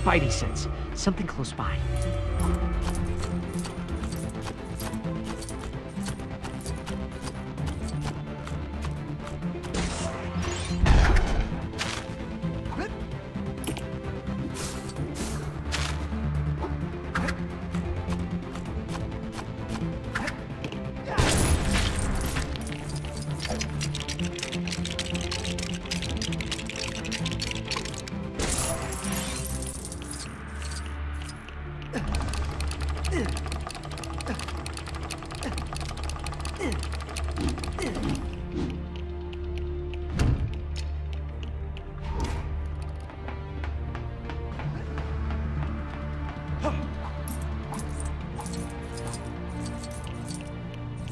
Spidey sense. Something close by.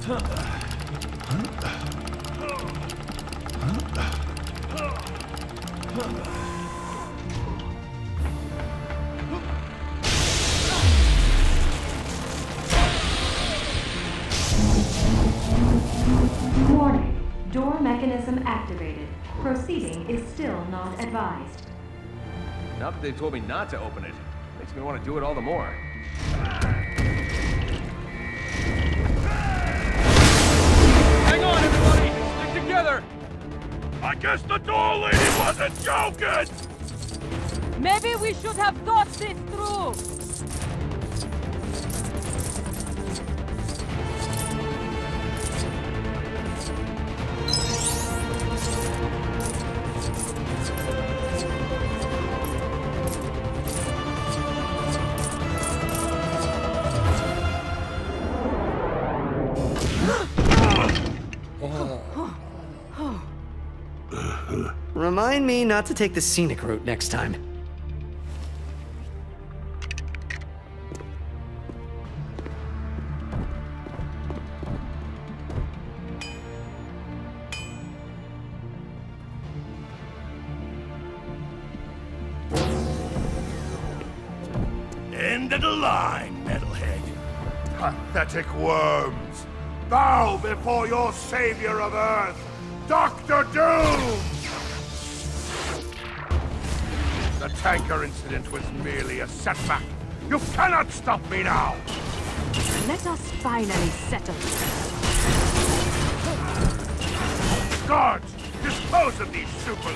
Warning. Door mechanism activated. Proceeding is still not advised. Now that they've told me not to open it, makes me want to do it all the more. Guess the door lady wasn't joking! Maybe we should have thought this through. Remind me not to take the scenic route next time. End of the line, metalhead. Pathetic worms. Bow before your savior of Earth, Doctor Doom! The tanker incident was merely a setback. You cannot stop me now! Let us finally settle this. Guards, dispose of these super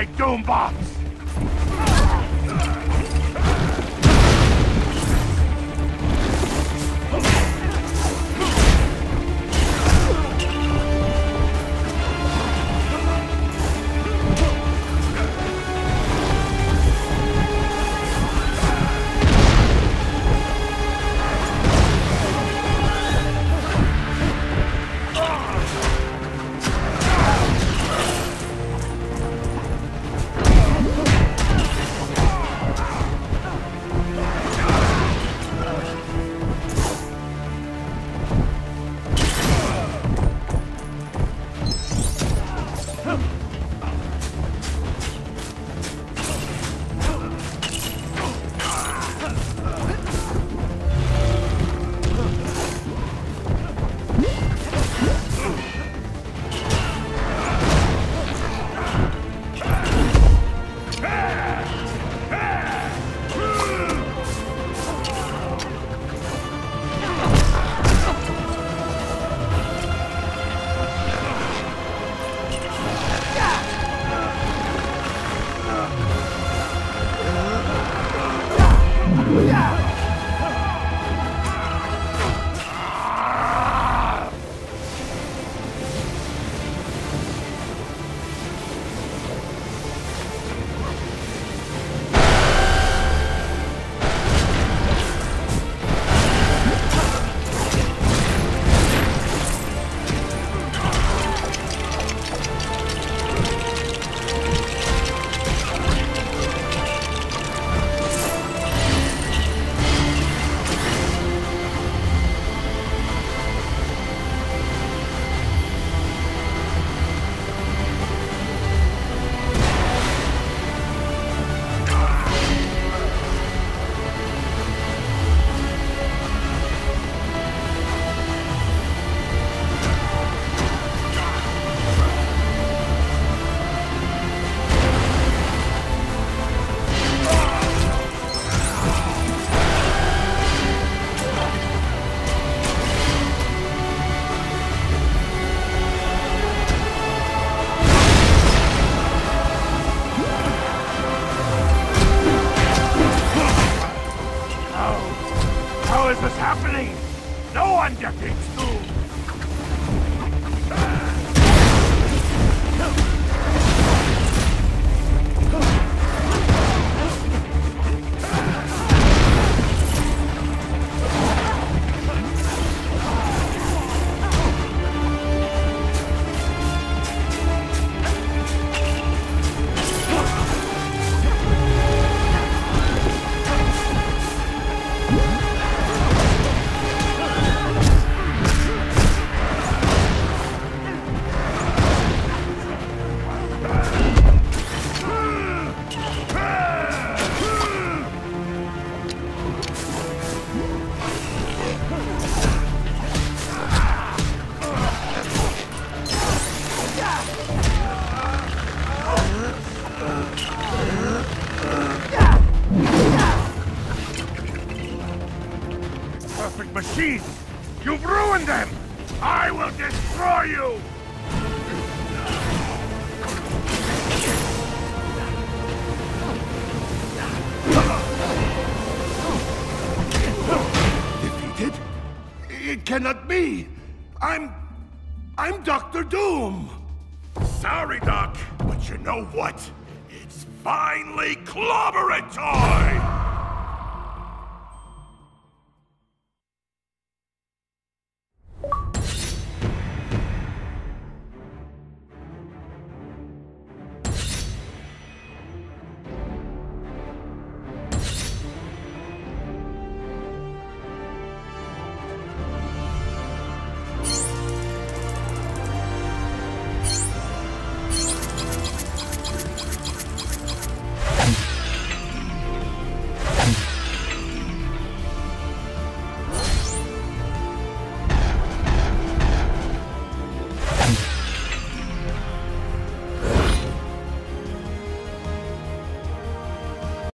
my Doombots! How One defeats Doom! Perfect machine! You've ruined them! I will destroy you! Defeated? It cannot be! I'm... I'm Doctor Doom! Sorry, Doc, but you know what? It's finally clobbering time!